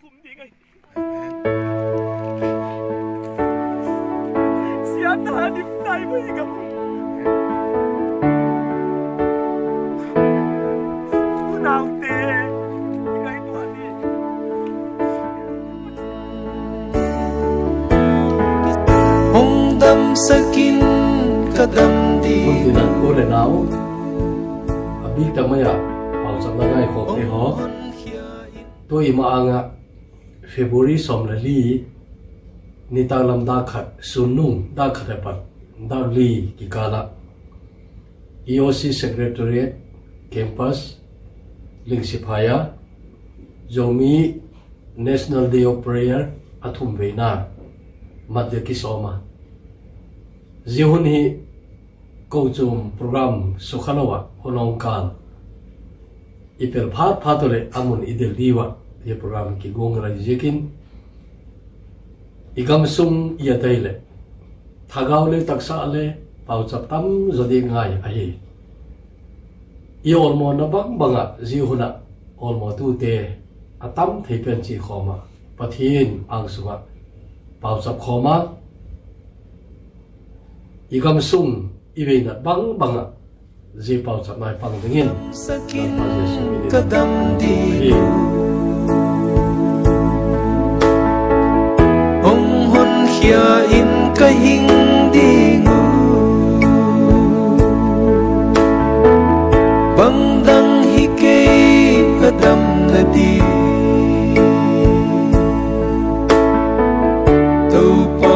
kum di ngay. Siya ta di tay mo ikaw Unaw te Ikay to ati hong dam sakin kadam di Mungkin aku le nau. Abi ta maya pau sa na ngai ko ke ho. To i ma anga February som la li ni ta lam da khat sunung da khat pat da li ki kala. EOC Secretariat Campus Ling Sipaya Zomi National Day of Prayer Athum Veina Madhya Kisoma Zihun hi câu chung program sukhalawa honong kal ipel phat phatole amun idel diwa ye program ki gong ra jekin. Igam sum ya taile thagaule taksa le pau chap tam zodi ngai a hi. I olmo na bang banga zihuna olmo tu te atam theipen chi khoma. Pathin ang suwa. Pau chap khoma. Igam sum ibe na bang banga. Je pau chap nai pang dingin. Sakin kadam di kia im cái hình đi ngủ. Băng đăng hi kê ở đầm là đi tàu